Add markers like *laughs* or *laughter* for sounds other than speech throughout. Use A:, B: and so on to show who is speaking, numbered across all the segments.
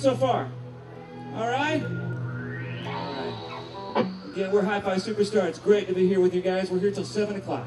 A: so far? All right? All right. Again, we're HiFi Superstars. It's great to be here with you guys. We're here till 7 o'clock.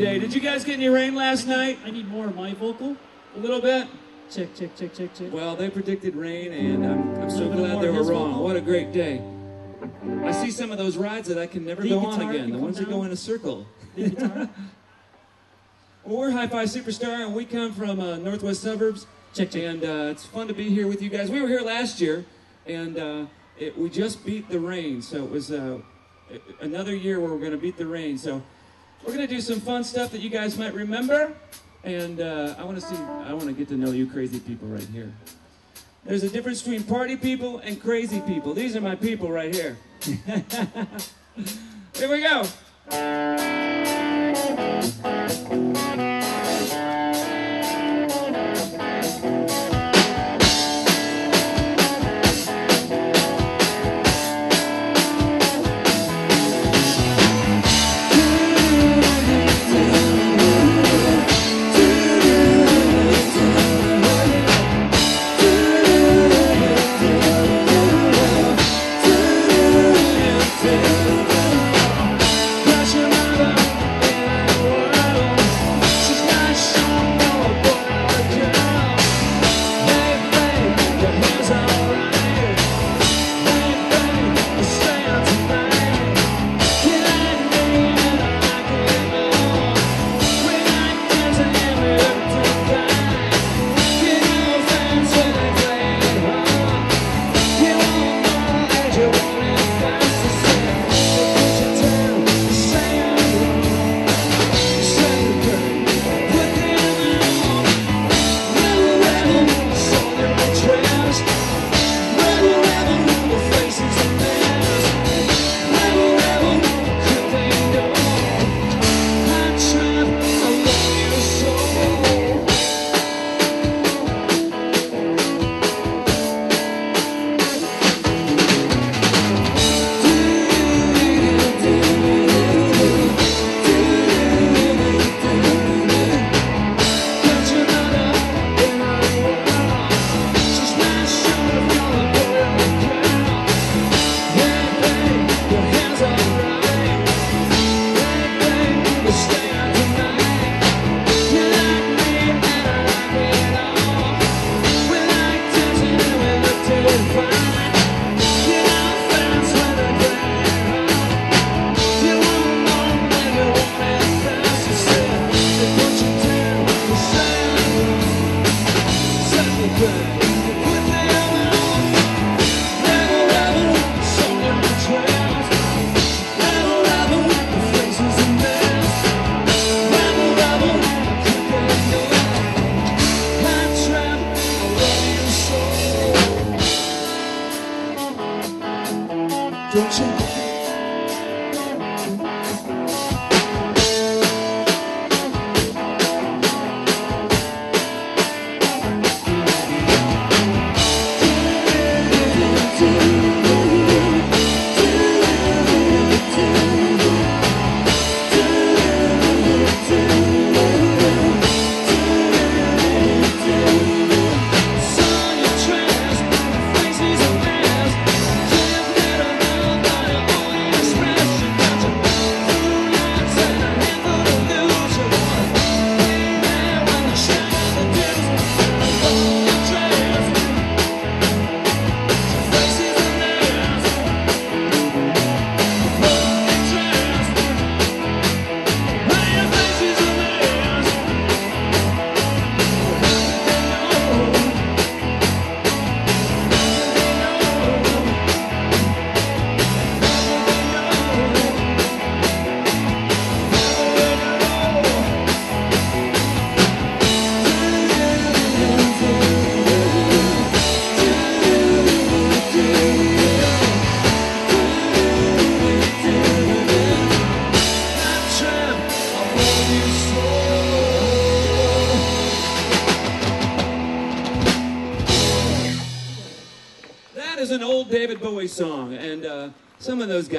A: day. Did you guys get any rain last night?
B: I need more. of My vocal?
A: A little bit?
B: Check, check, check, check, check.
A: Well, they predicted rain, and I'm, I'm so glad they were wrong.
B: Vocal.
A: What a great day. I see some of those rides that I can never
B: the
A: go on again, the ones down. that go in a circle. well, *laughs* we're HiFi Superstar, and we come from uh, Northwest Suburbs.
B: Check, check.
A: And uh, it's fun to be here with you guys. We were here last year, and uh, it, we just beat the rain, so it was uh, another year where we're going to beat the rain. So we're going to do some fun stuff that you guys might remember. And uh, I want to see, I want to get to know you crazy people right here. There's a difference between party people and crazy people. These are my people right here. *laughs* here we go.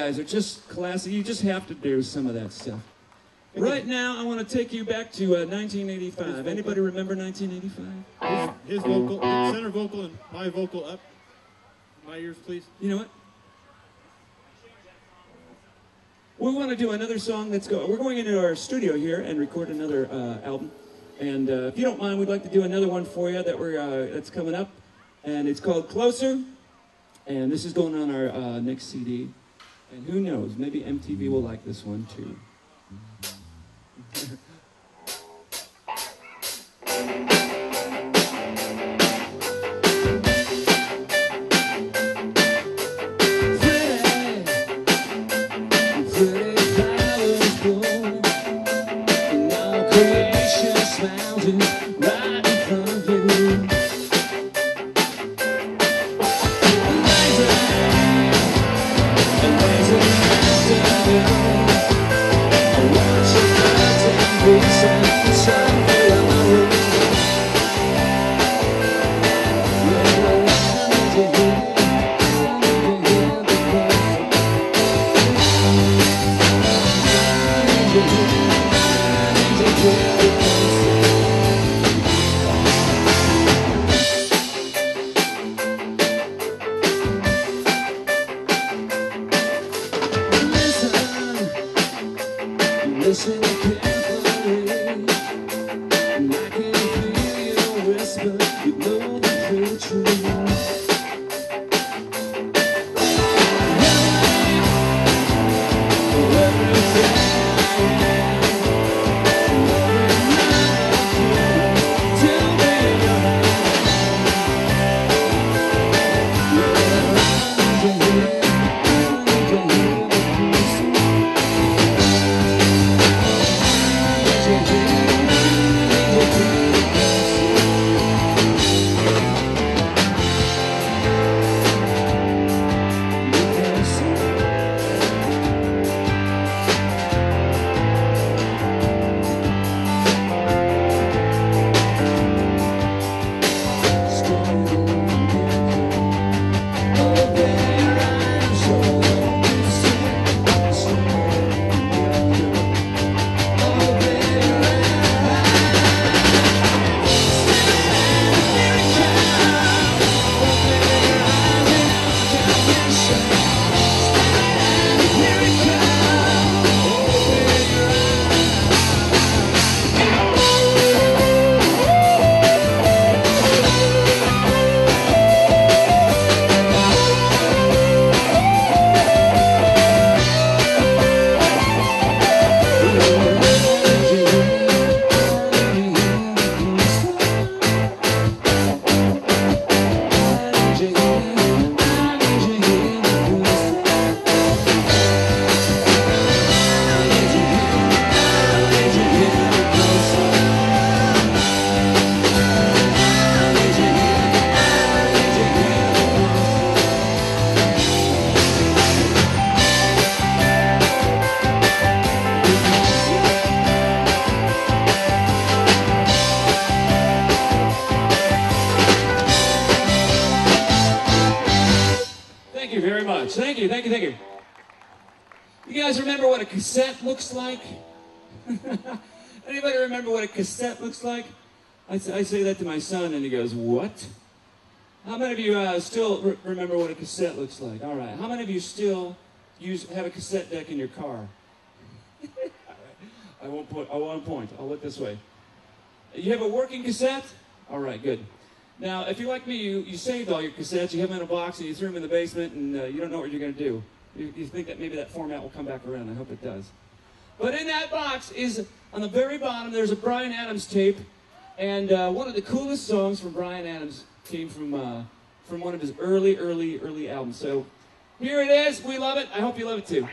A: Guys are just classic. You just have to do some of that stuff. Right now, I want to take you back to uh, 1985. Anybody remember 1985?
C: His, his vocal, his center vocal, and my vocal up. My ears, please.
A: You know what? We want to do another song that's go. We're going into our studio here and record another uh, album, And uh, if you don't mind, we'd like to do another one for you that we're uh, that's coming up, and it's called Closer. And this is going on our uh, next CD. And who knows, maybe MTV will like this one too. *laughs*
D: I,
A: say that to my son, and he goes, "What?" How many of you uh, still re- remember what a cassette looks like? All right. How many of you still use have a cassette deck in your car? *laughs* I won't point. I won't point. I'll look this way. You have a working cassette? All right, good. Now, if you're like me, you, you saved all your cassettes, you have them in a box, and you threw them in the basement, and uh, you don't know what you're going to do. You, you think that maybe that format will come back around. I hope it does. But in that box is, on the very bottom, there's a Bryan Adams tape, and uh, one of the coolest songs from Bryan Adams came from, uh, from one of his early, early, early albums. So here it is. We love it. I hope you love it too.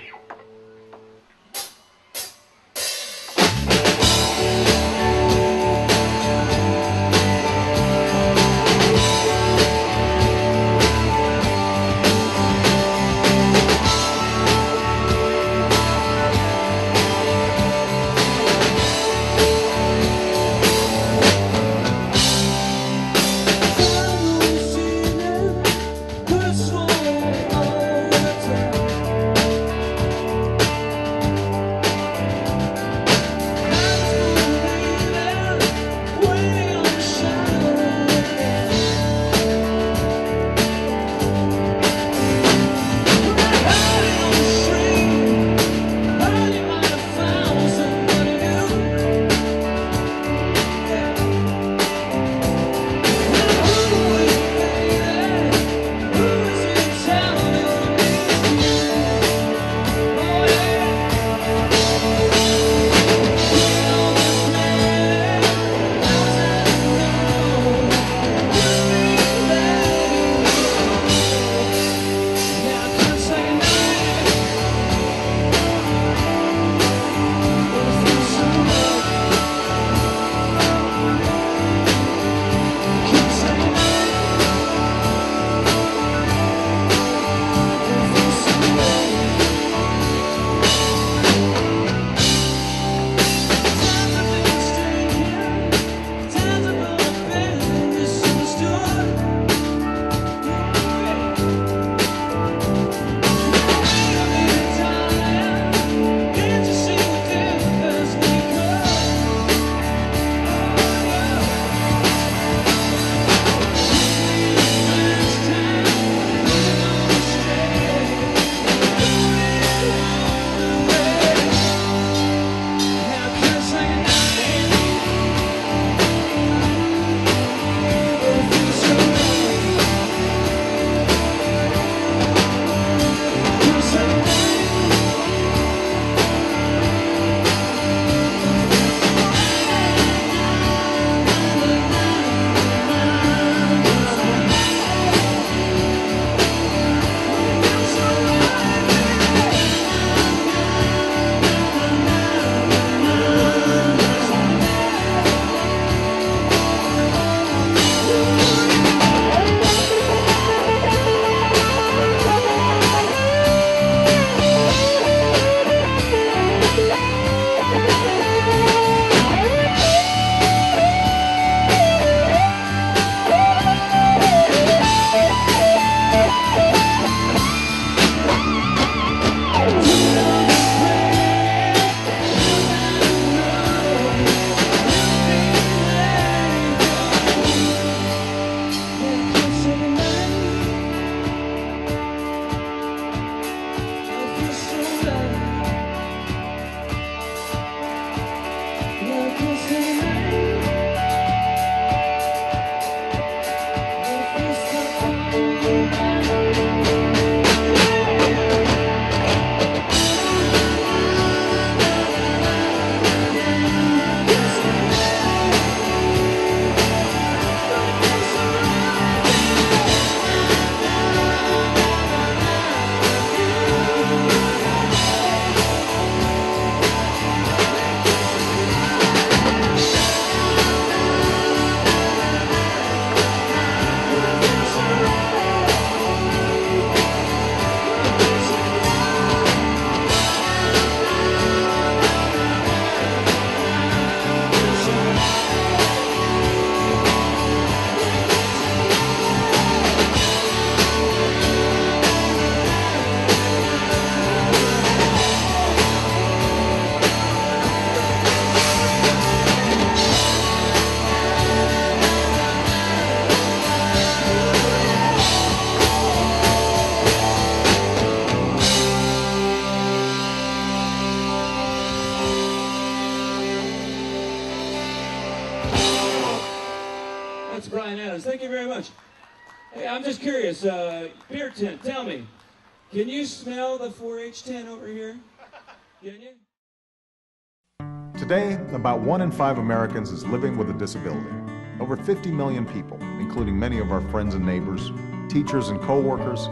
E: Today, about one in five Americans is living with a disability. Over 50 million people, including many of our friends and neighbors, teachers and co-workers,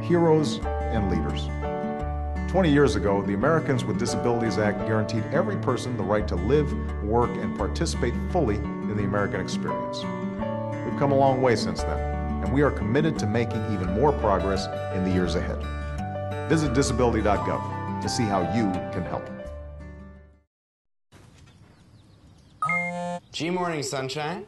E: heroes and leaders. 20 years ago, the Americans with Disabilities Act guaranteed every person the right to live, work, and participate fully in the American experience. We've come a long way since then, and we are committed to making even more progress in the years ahead. Visit disability.gov to see how you can help.
F: G morning, sunshine.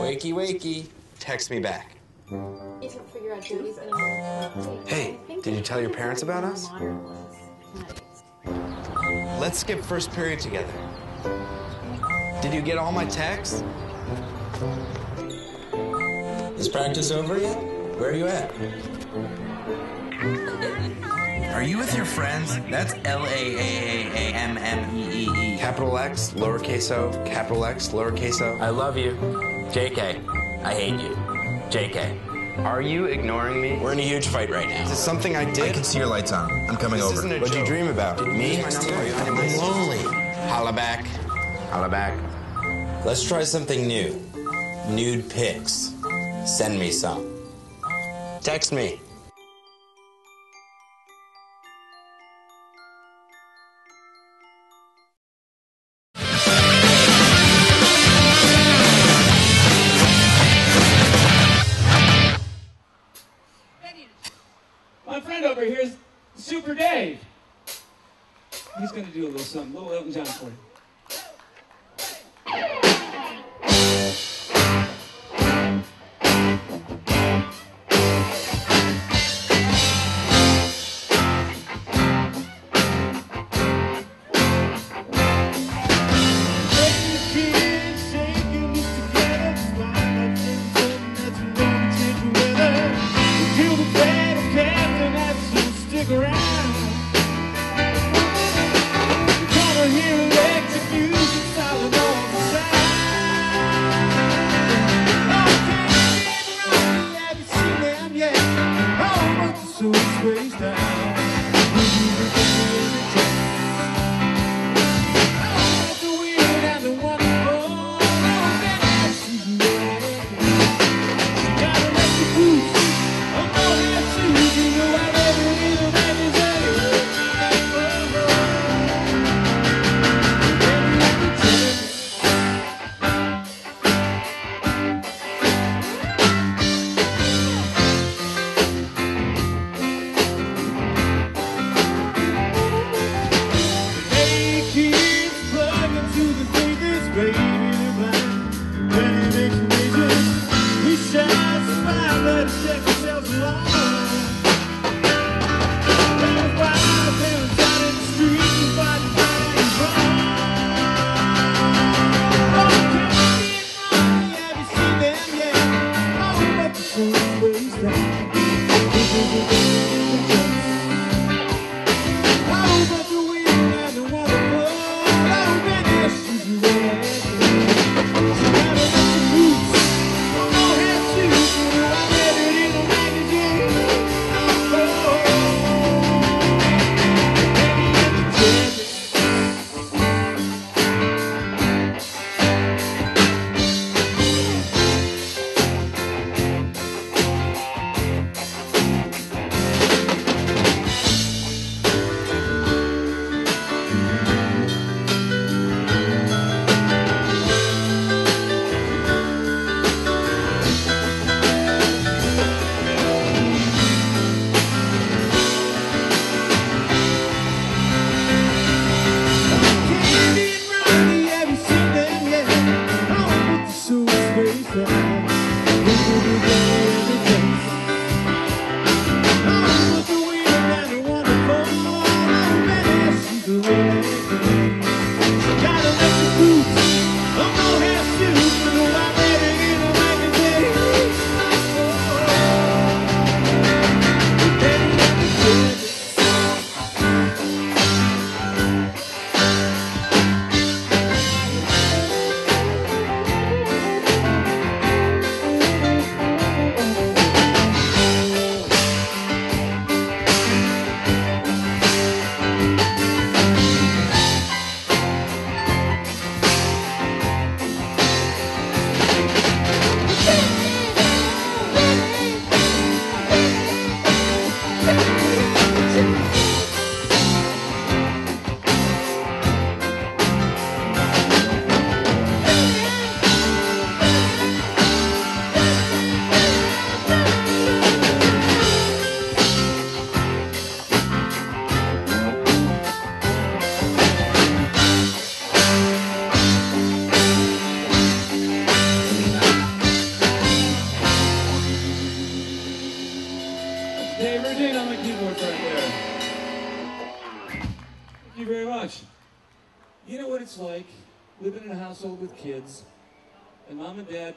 F: Wakey, wakey. Text me back.
G: You can figure out Jody's gonna move.
F: Hey, did you tell your parents about us? Let's skip first period together. Did you get all my texts? Is practice over yet? Where are you at? Are you with your friends? That's L A A A A M M E E E. Capital X, lowercase o, capital X, lowercase o.
H: I love you. JK. I hate you. JK. Are you ignoring me?
F: We're in a huge fight right now. Is this something I did?
I: I can see your lights on. I'm coming
F: This
I: over. What'd you dream about?
F: Me? I'm lonely. Holla back.
H: Holla back.
F: Let's try something new. Nude pics. Send me some. Text me.
J: A little Elton John for you.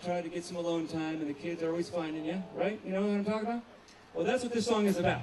A: Try to get some alone time, and the kids are always finding you, right? You know what I'm talking about? Well, that's what this song is about.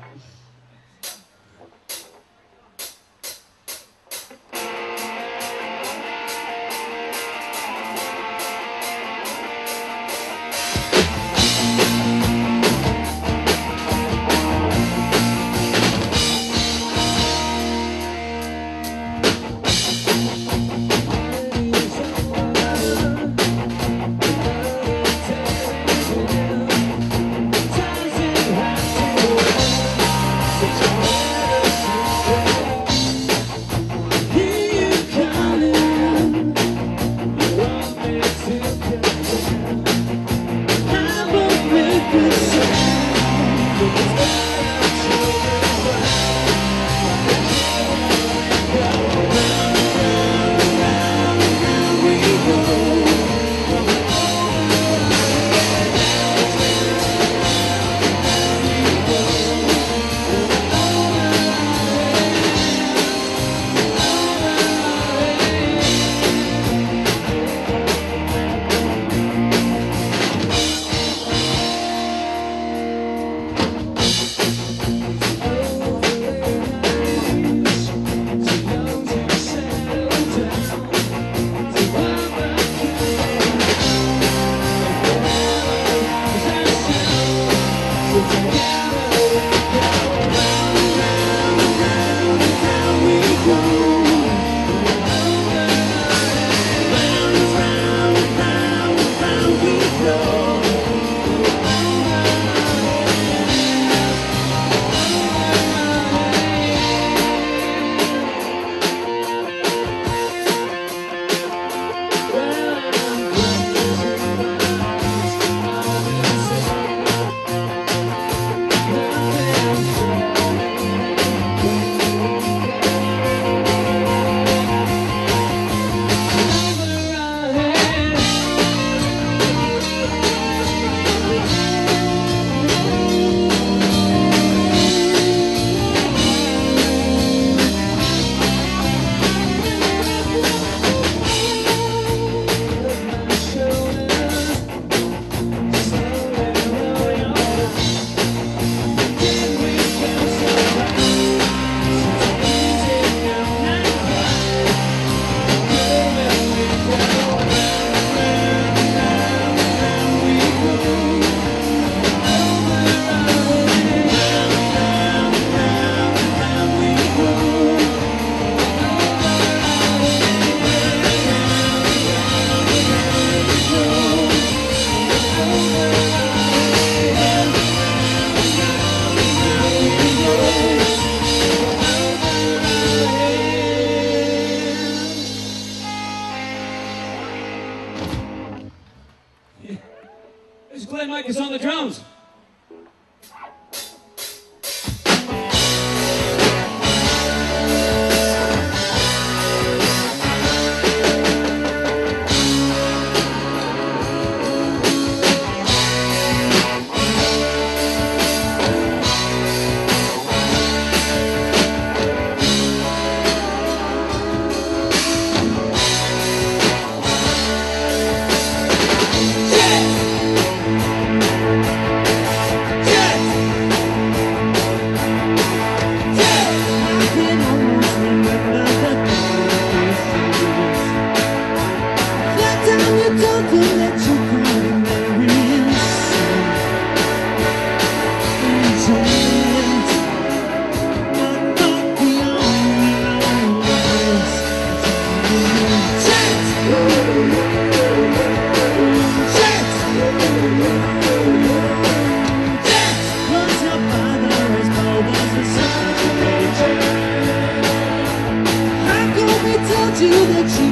D: Take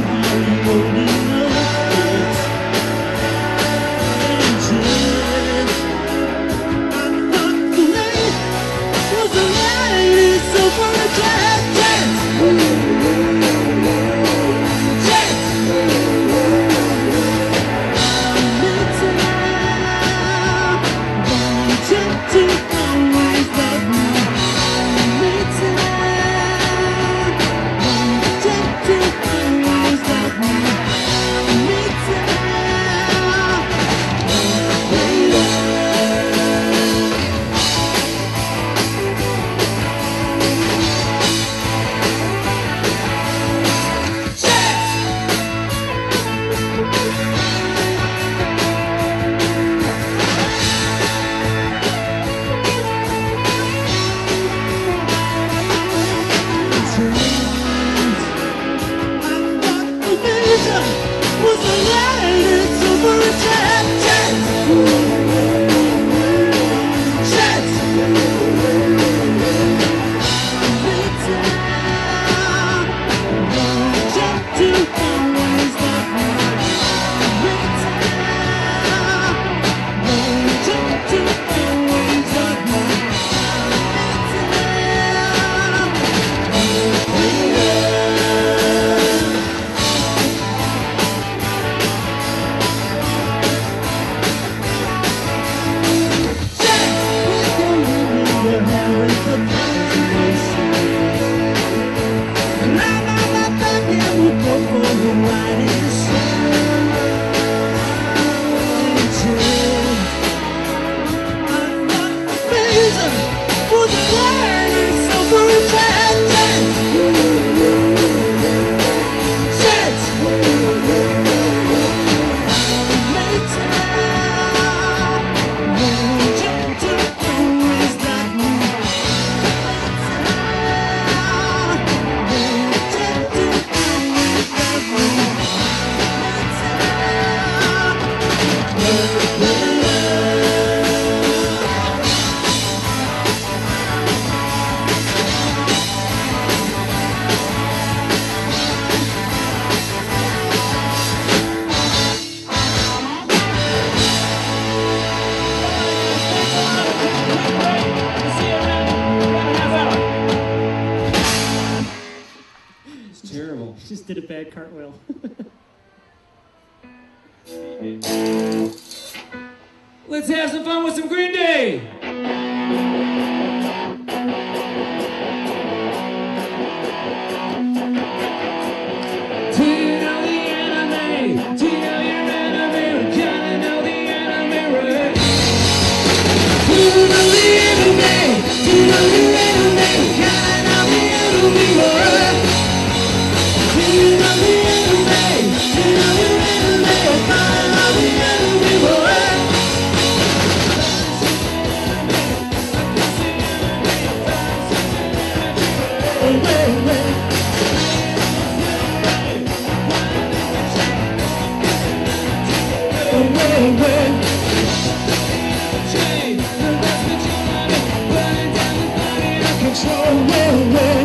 A: your way.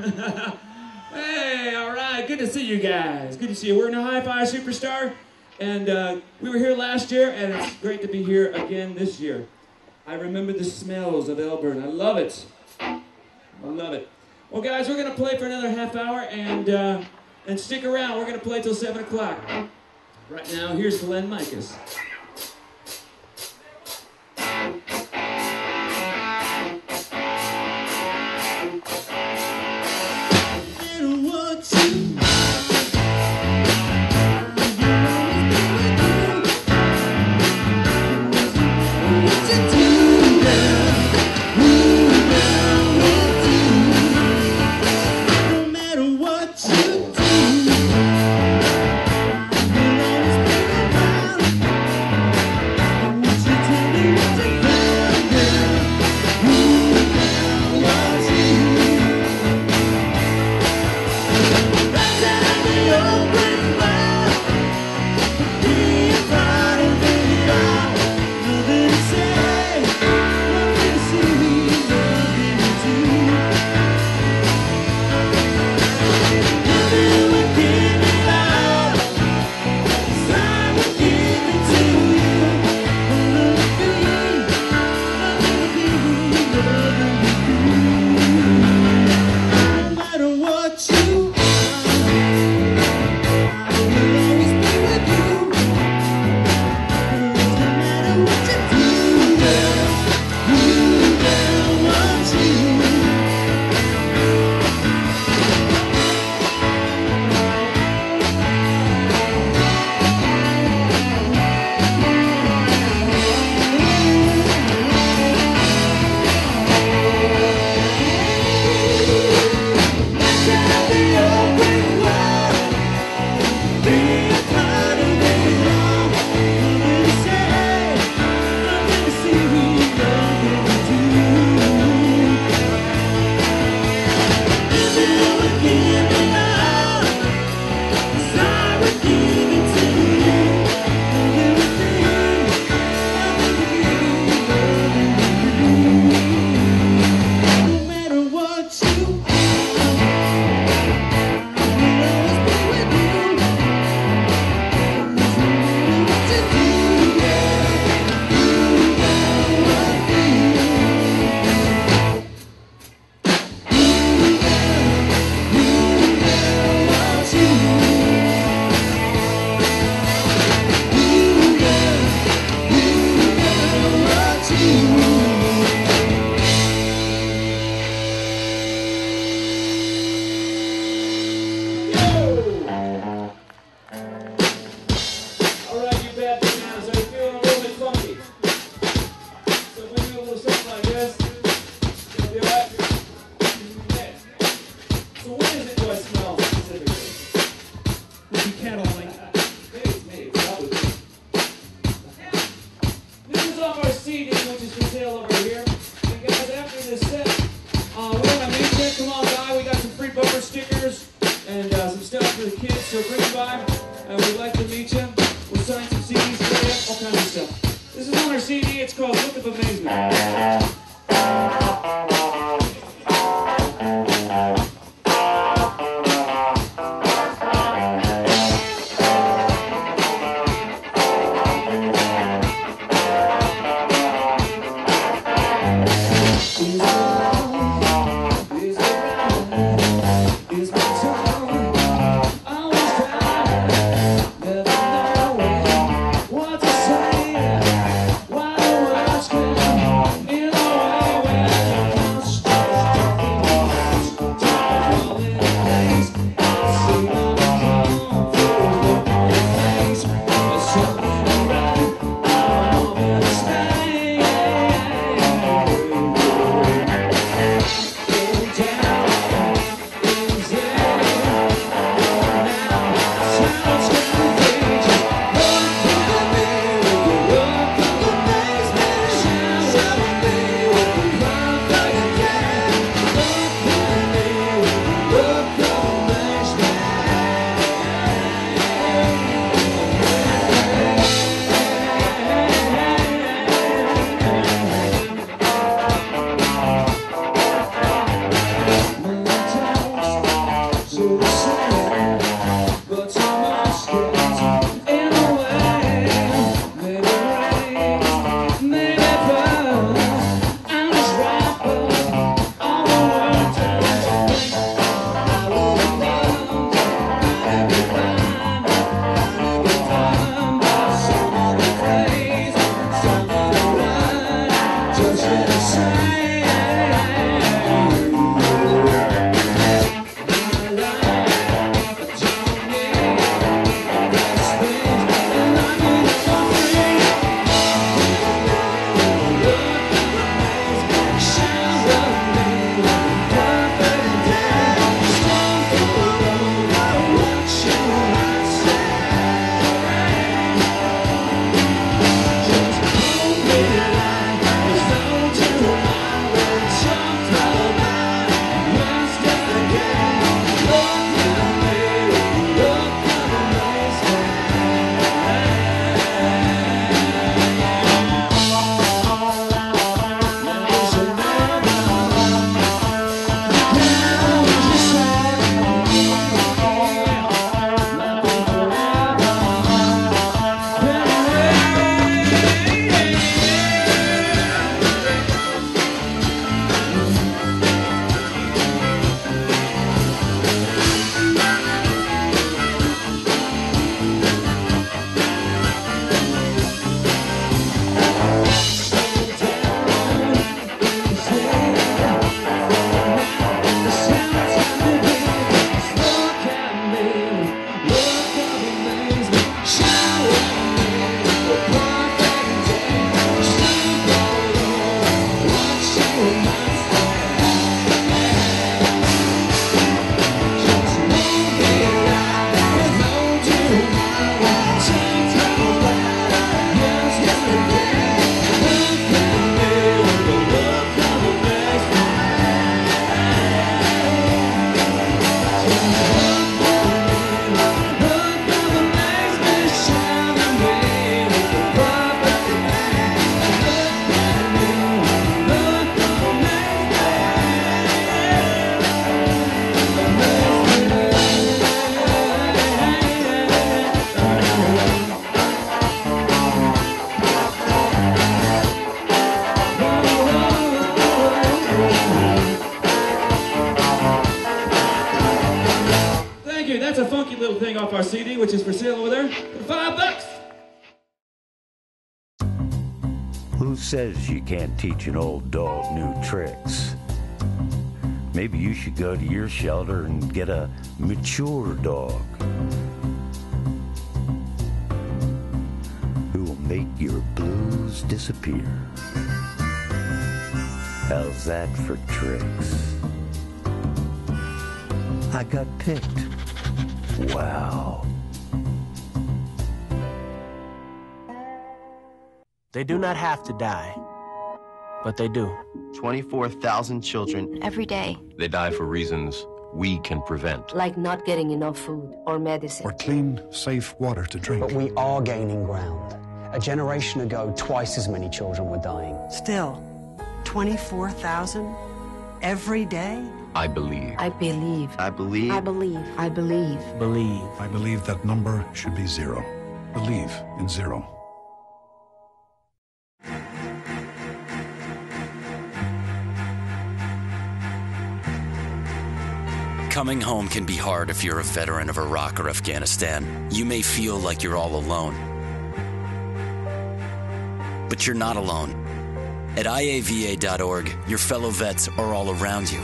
A: *laughs* hey, all right, good to see you guys. Good to see you. We're in a HiFi Superstar, and uh, we were here last year, and it's great to be here again this year. I remember the smells of Elburn. I love it. I love it. Well, guys, we're going to play for another half hour, and, uh, and stick around. We're going to play till 7 o'clock. Right now, here's Glenn Micus. over here. you
K: can't teach an old dog new tricks. Maybe you should go to your shelter and get a mature dog who will make your blues disappear. How's that for tricks? I got picked. Wow.
L: They do not have to die but they do.
M: 24,000 children
G: every day.
N: They die for reasons we can prevent.
G: Like not getting enough food or medicine.
O: Or clean, safe water to drink.
P: But we are gaining ground. A generation ago, twice as many children were dying.
Q: Still, 24,000 every day?
N: I believe.
G: I believe.
M: I believe.
G: I believe. I believe.
L: Believe.
O: I believe that number should be zero. Believe in zero.
R: Coming home can be hard if you're a veteran of Iraq or Afghanistan. You may feel like you're all alone. But you're not alone. At IAVA.org, your fellow vets are all around you.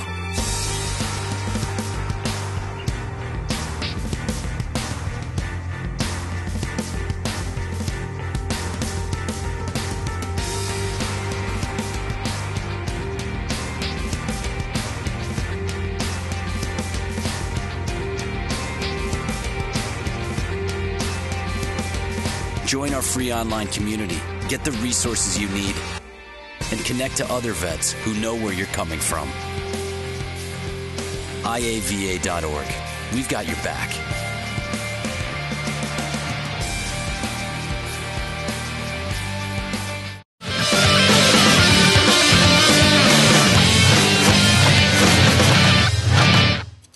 R: Free online community, get the resources you need, and connect to other vets who know where you're coming from. IAVA.org. We've got your back.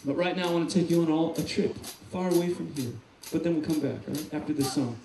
A: But right now, I want to take you on all a trip far away from here. But then we'll come back, right? After this song.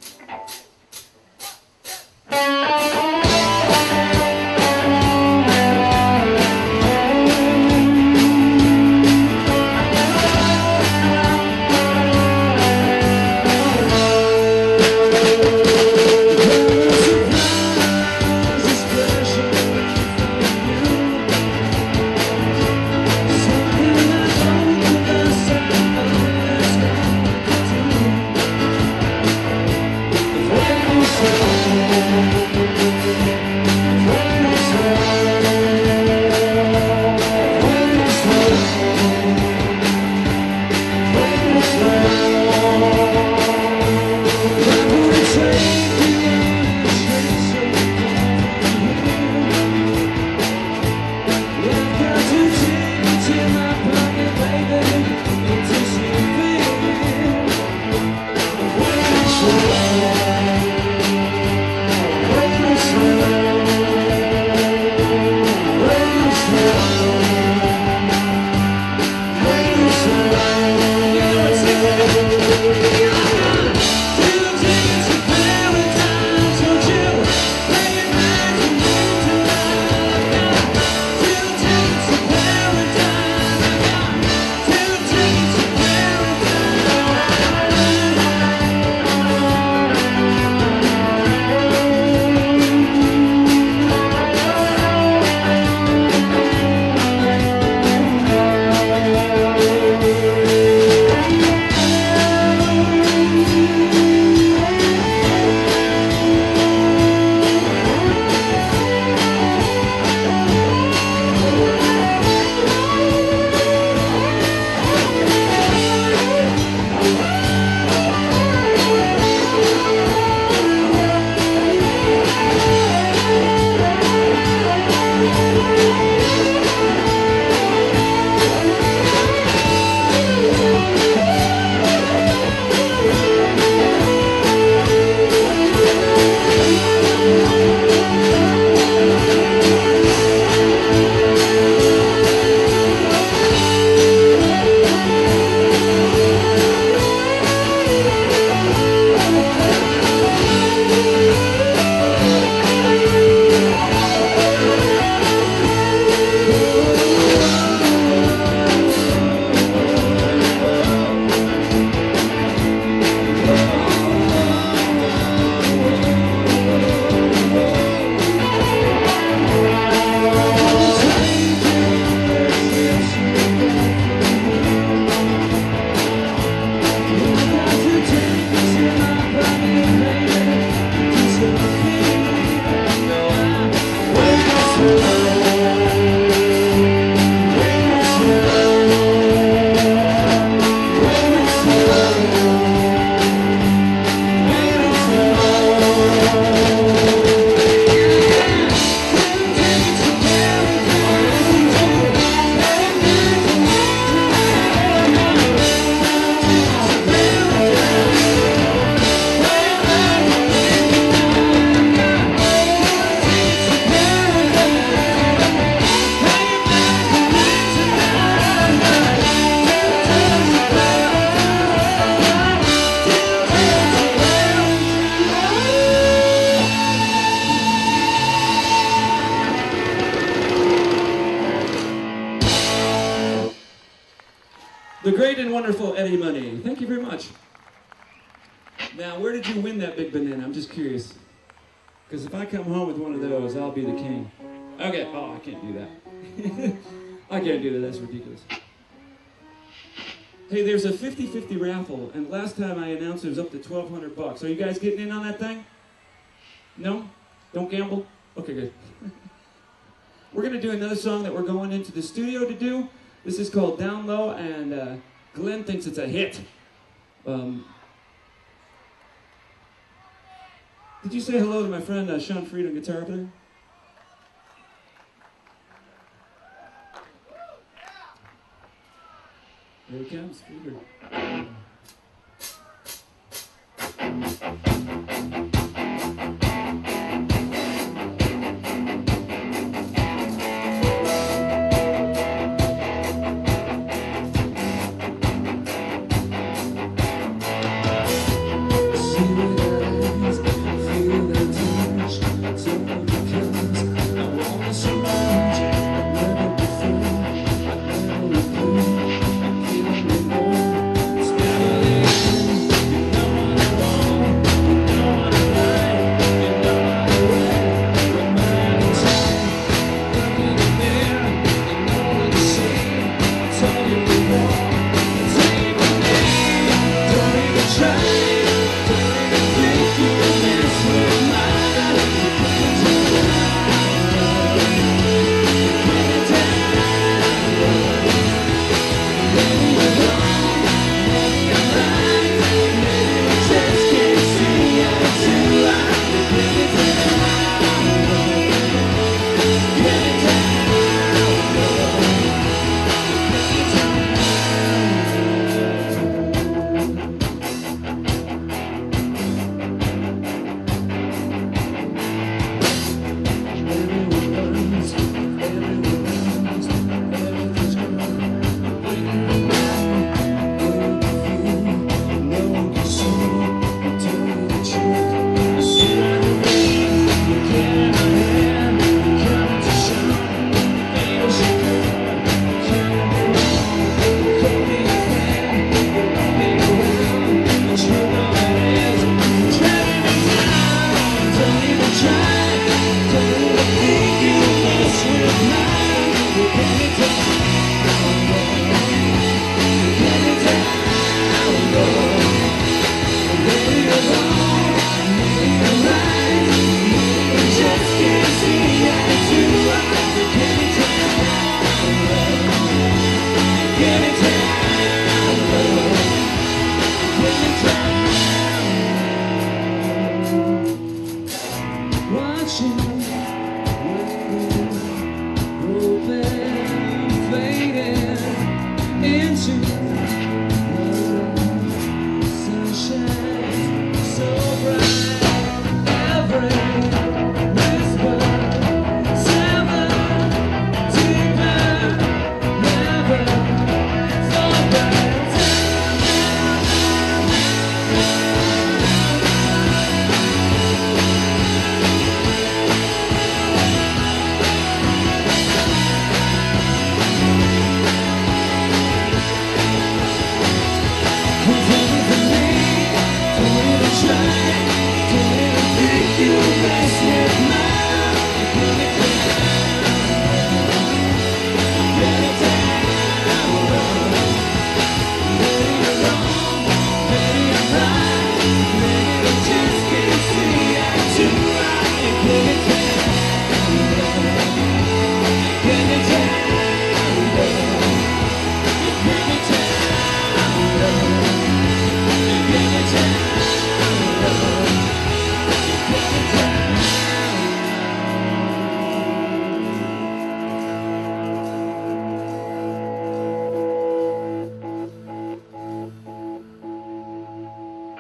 A: Sean Freed on guitar up there? Here he comes, Freeder.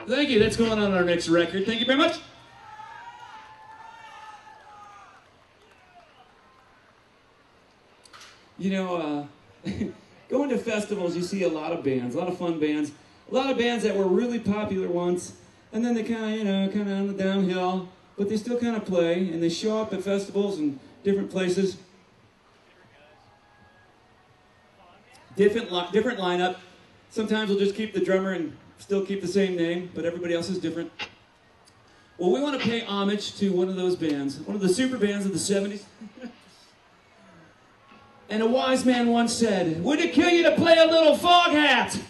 A: Thank you. That's going on our next record. Thank you very much. You know, uh, *laughs* going to festivals, you see a lot of bands, a lot of fun bands, a lot of bands that were really popular once, and then they kind of, you know, kind of on the downhill, but they still kind of play, and they show up at festivals and different places. Different, li- different lineup. Sometimes we'll just keep the drummer and still keep the same name, but everybody else is different. Well, we want to pay homage to one of those bands, one of the super bands of the 70s. and a wise man once said, Would it kill you to play a little Foghat?